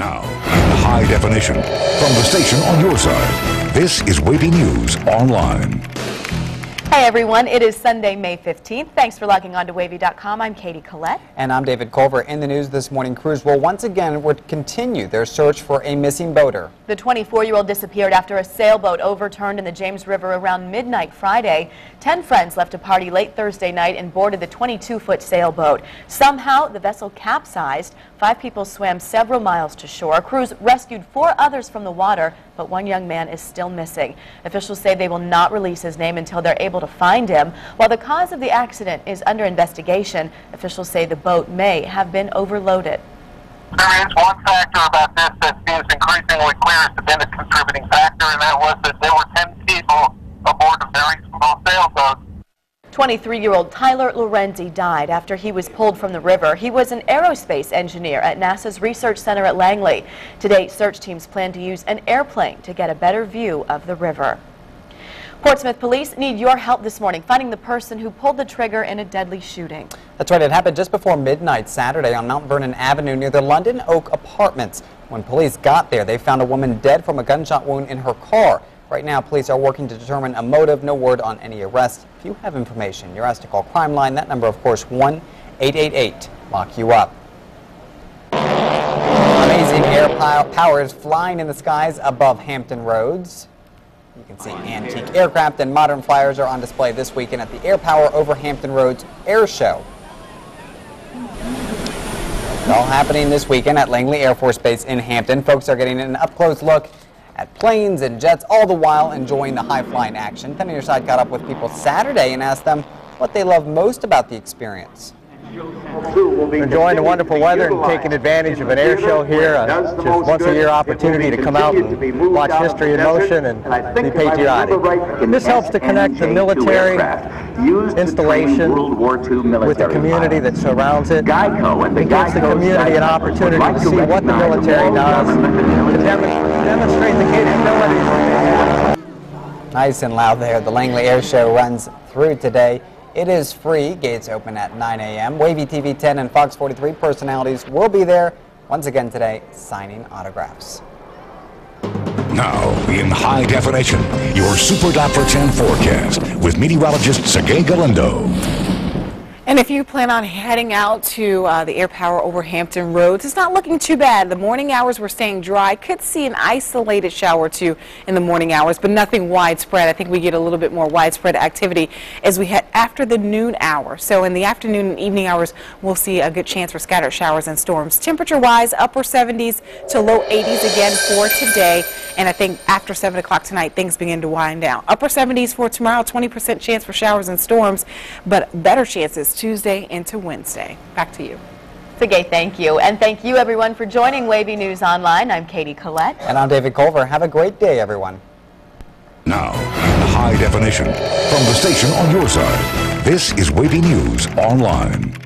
Now, in high definition, from the station on your side, this is Wavy News Online. Hey everyone, it is Sunday, May 15th. Thanks for logging on to wavy.com. I'm Katie Collette. And I'm David Culver. In the news this morning, crews will once again would continue their search for a missing boater. The 24-year-old disappeared after a sailboat overturned in the James River around midnight Friday. Ten friends left a party late Thursday night and boarded the 22-foot sailboat. Somehow, the vessel capsized. Five people swam several miles to shore. Crews rescued four others from the water, but one young man is still missing. Officials say they will not release his name until they're able to find him. While the cause of the accident is under investigation, officials say the boat may have been overloaded. There is one factor about this that seems increasingly clear has been a contributing factor, and that was that there were 10 people aboard a very small sailboat. 23-year-old Tyler Lorenzi died after he was pulled from the river. He was an aerospace engineer at NASA's Research Center at Langley. Today, search teams plan to use an airplane to get a better view of the river. Portsmouth police need your help this morning finding the person who pulled the trigger in a deadly shooting. That's right, it happened just before midnight Saturday on Mount Vernon Avenue near the London Oak Apartments. When police got there, they found a woman dead from a gunshot wound in her car. Right now, police are working to determine a motive. No word on any arrest. If you have information, you're asked to call Crime Line. That number, of course, 1-888. Lock you up. Amazing air power is flying in the skies above Hampton Roads. You can see antique aircraft and modern flyers are on display this weekend at the Air Power over Hampton Roads Air Show. It's all happening this weekend at Langley Air Force Base in Hampton. Folks are getting an up-close look at planes and jets, all the while enjoying the high-flying action. 10 on Your Side caught up with people Saturday and asked them what they love most about the experience enjoying the wonderful weather and taking advantage of an air show here. Uh, just once a year opportunity to come out and watch history in motion and be patriotic. This helps to connect the military installation with the community that surrounds it. It gives the community an opportunity to see what the military does, to demonstrate the capabilities. Nice and loud there. The Langley Air Show runs through today. It is free. Gates open at 9 a.m. Wavy TV 10 and Fox 43 personalities will be there once again today signing autographs. Now, in high definition, your Super Doppler 10 forecast with meteorologist Sergey Galindo. And if you plan on heading out to uh, the Air Power over Hampton Roads, it's not looking too bad. The morning hours we're staying dry. Could see an isolated shower or two in the morning hours, but nothing widespread. I think we get a little bit more widespread activity as we head after the noon hour. So in the afternoon and evening hours, we'll see a good chance for scattered showers and storms. Temperature-wise, upper 70s to low 80s again for today. And I think after 7 o'clock tonight, things begin to wind down. Upper 70s for tomorrow, 20% chance for showers and storms, but better chances Tuesday into Wednesday. Back to you. Sergey, thank you. And thank you, everyone, for joining Wavy News Online. I'm Katie Collette. And I'm David Culver. Have a great day, everyone. Now, in high definition, from the station on your side, this is Wavy News Online.